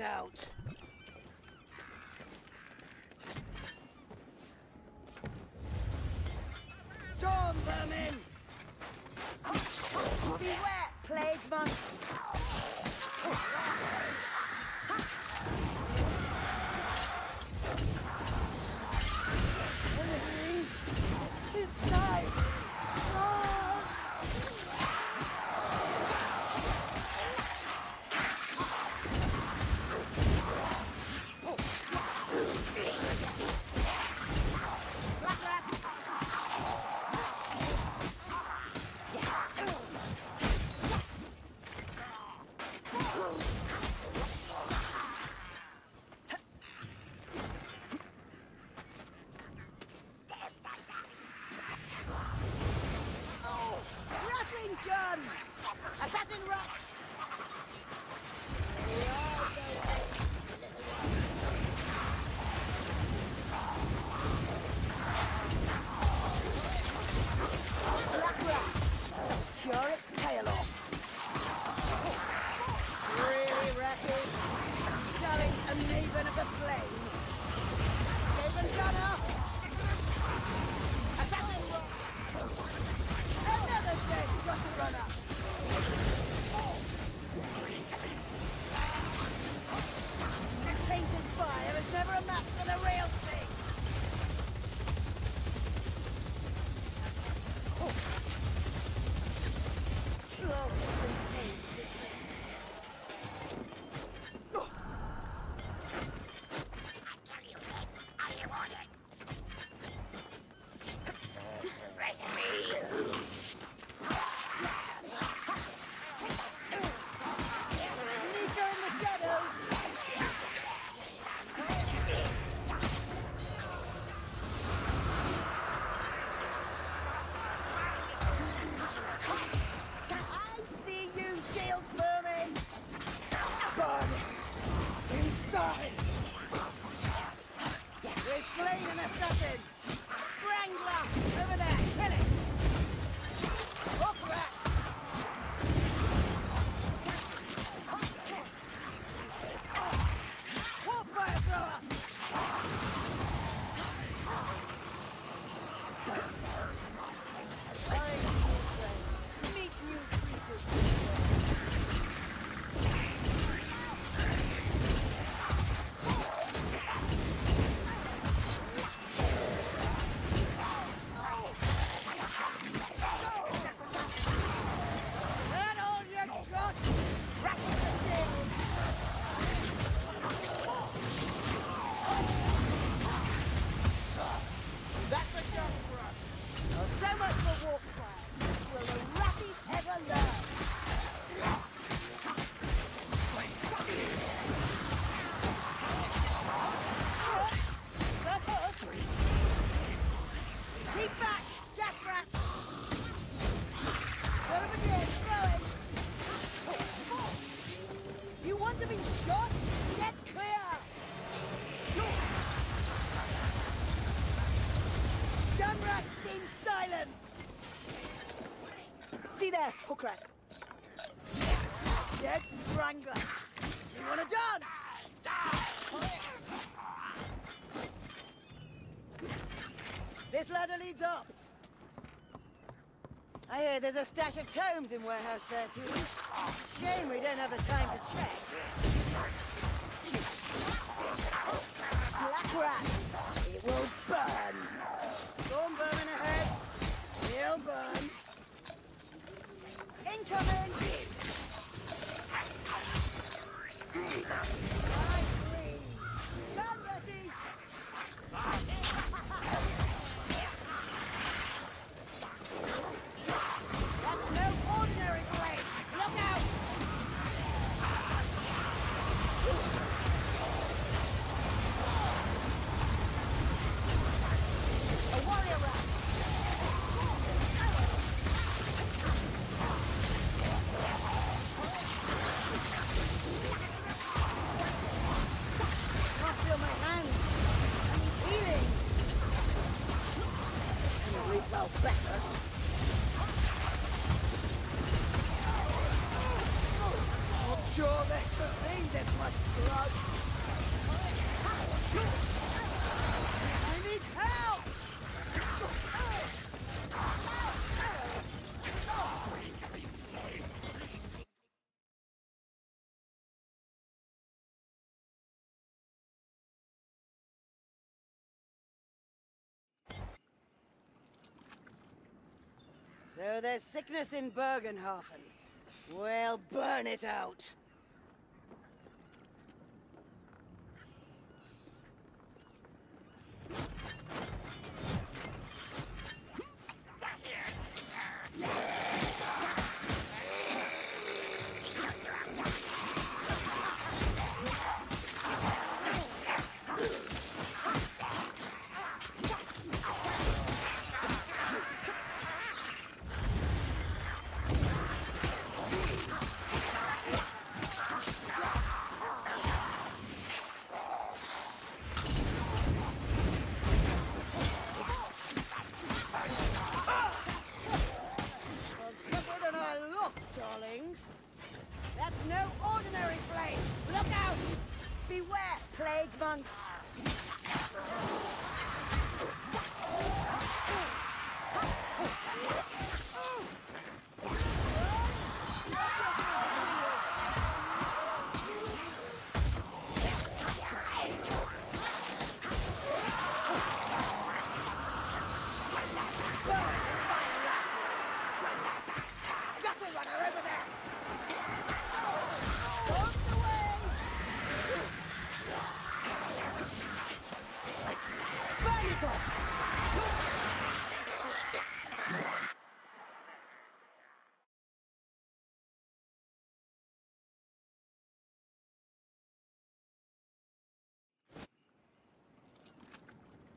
out. Storm vermin! Beware, plague monster! still! Burn! Inside! We're slain in a second! See there, hook rat. Dead strangler. You wanna dance? This ladder leads up. I hear there's a stash of tomes in Warehouse 13. Shame we don't have the time to check. Black rat, it will burn. Incoming! So there's sickness in Bögenhafen. Well, burn it out.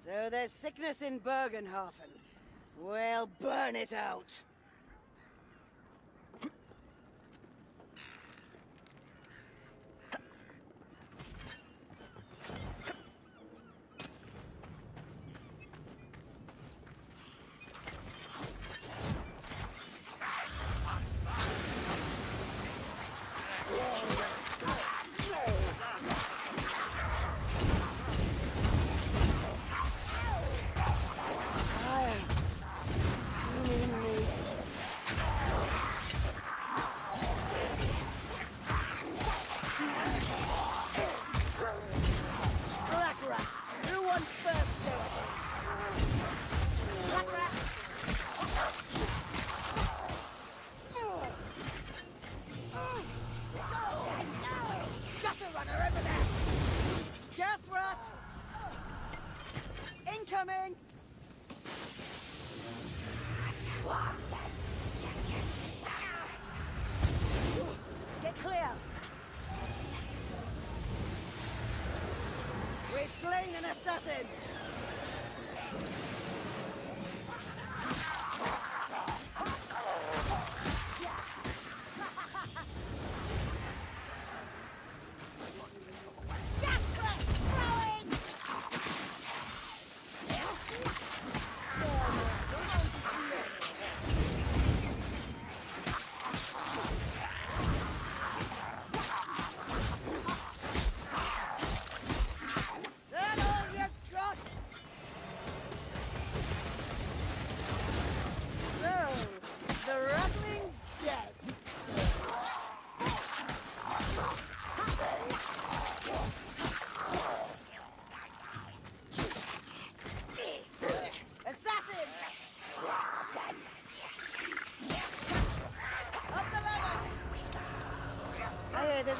So there's sickness in Bögenhafen. Well, burn it out! Incoming! Get clear! We've slain an assassin!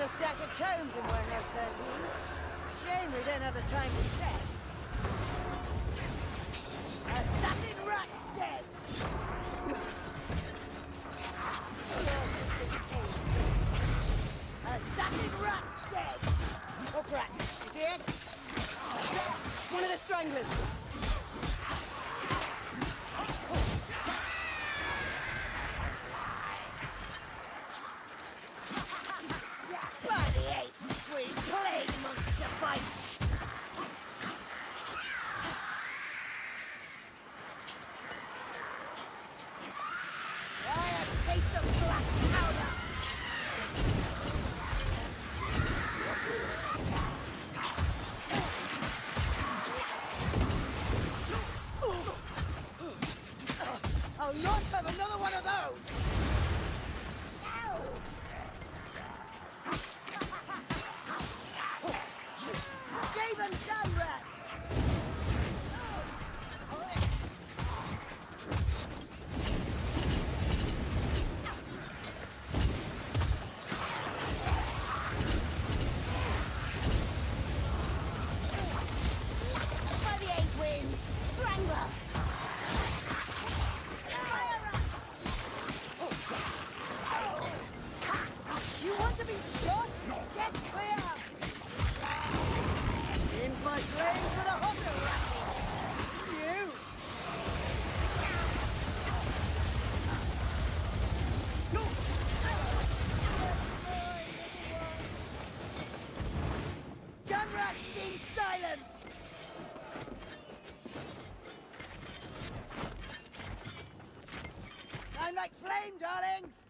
A stash of tomes in Warehouse 13. Shame we don't have the time to check. Assassin rat dead! Assassin rat dead! Oh, Hook rat, you see it? One of the stranglers! be! I'm like flame, darlings!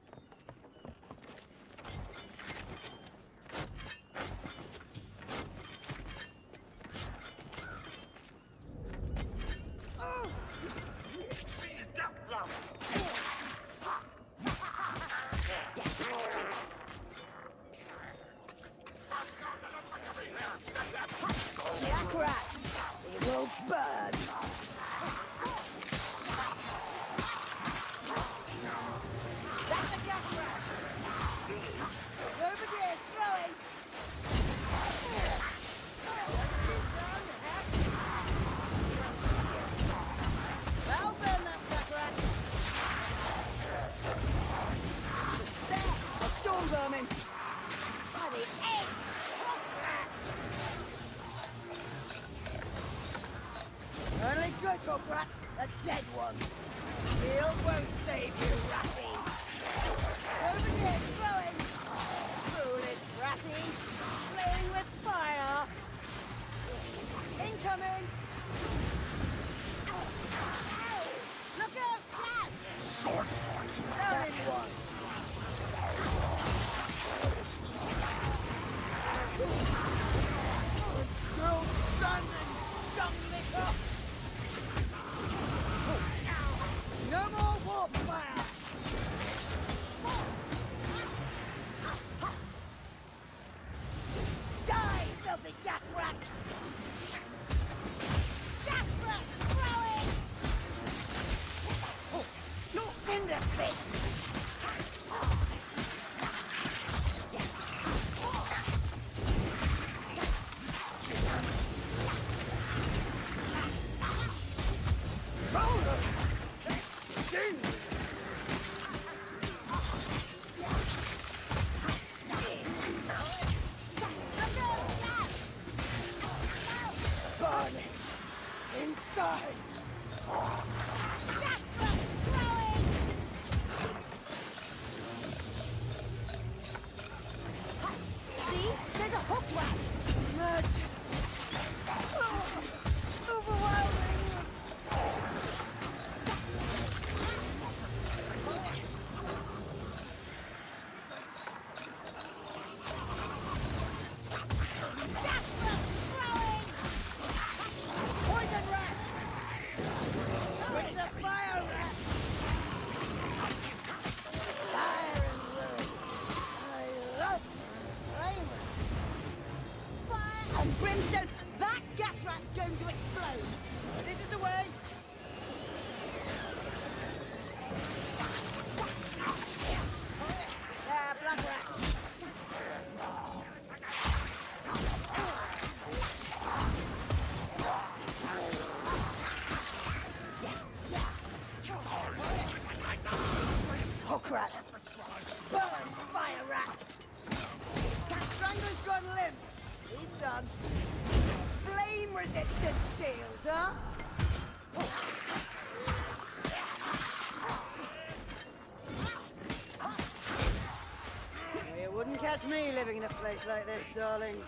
That's me living in a place like this, darlings.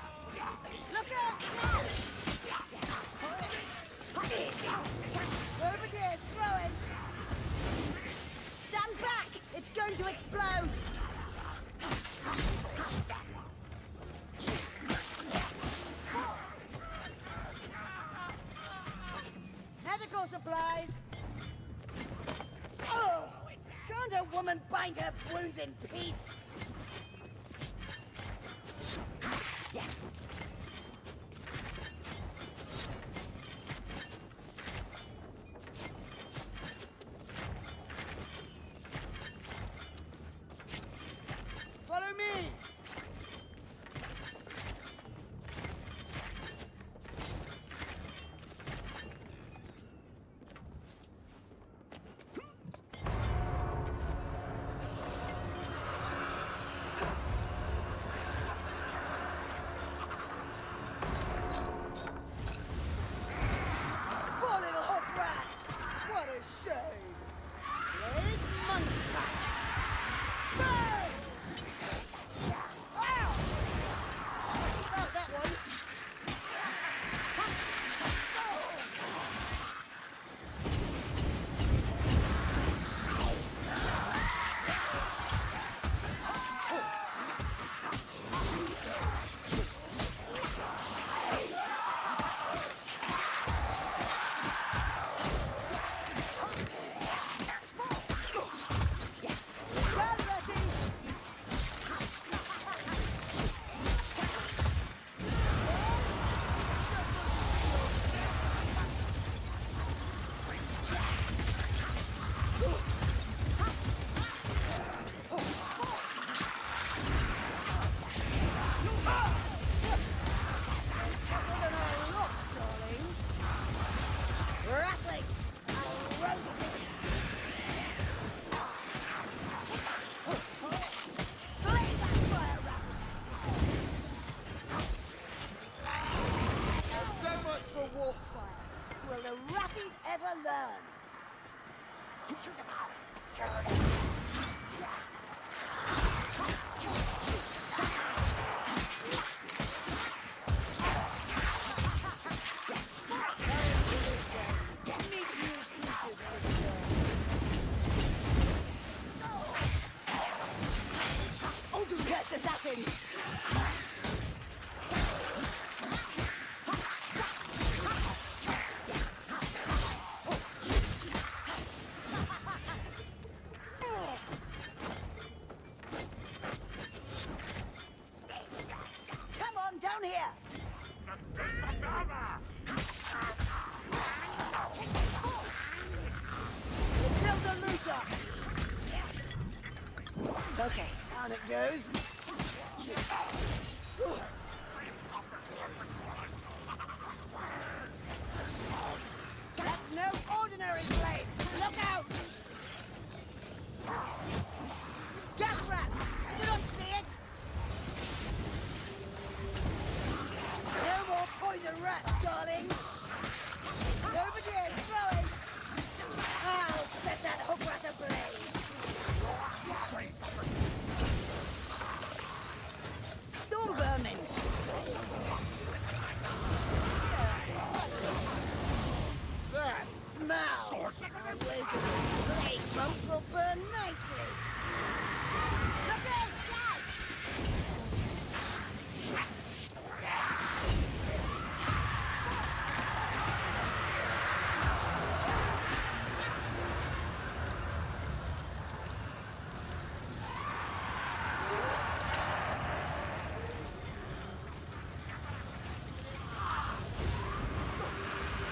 Look out! Over there, throw it! Stand back! It's going to explode! Medical supplies! Oh! Can't a woman bind her wounds in peace? shame.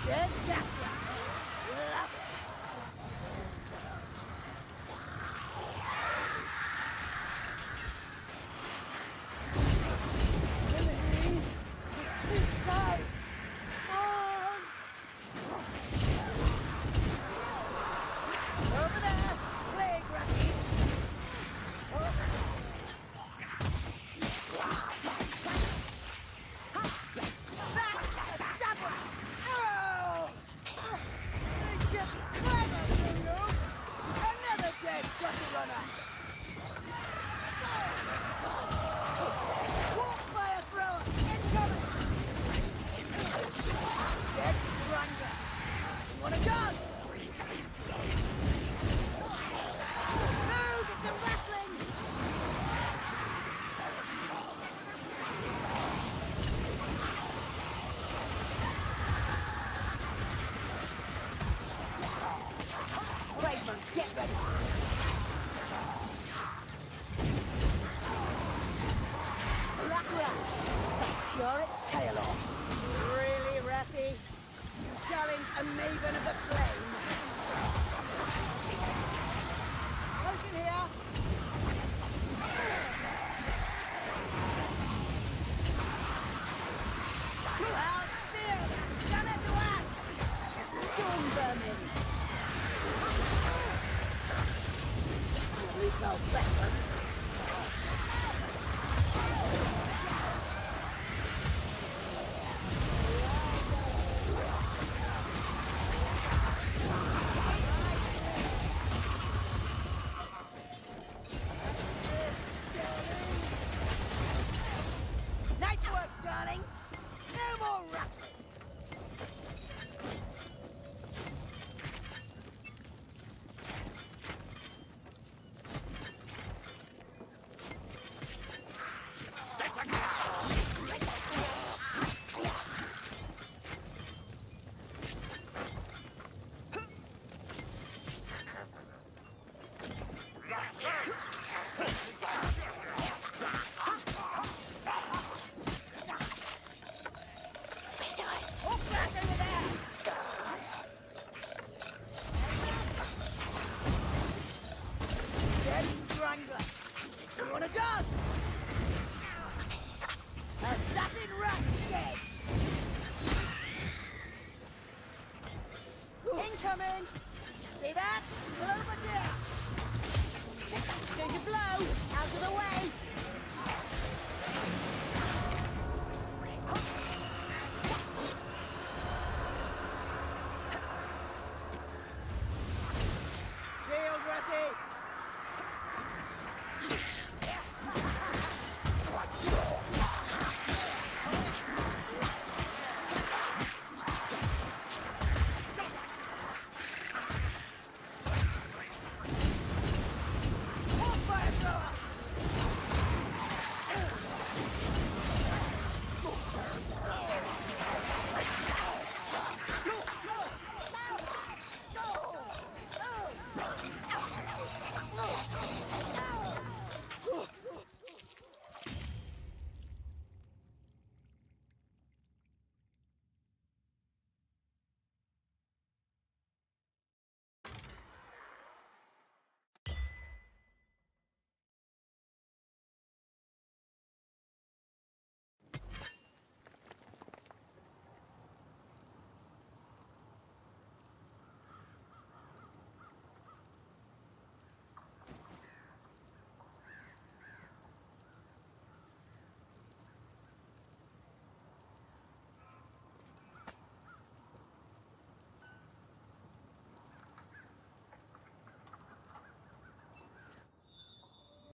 Dead gas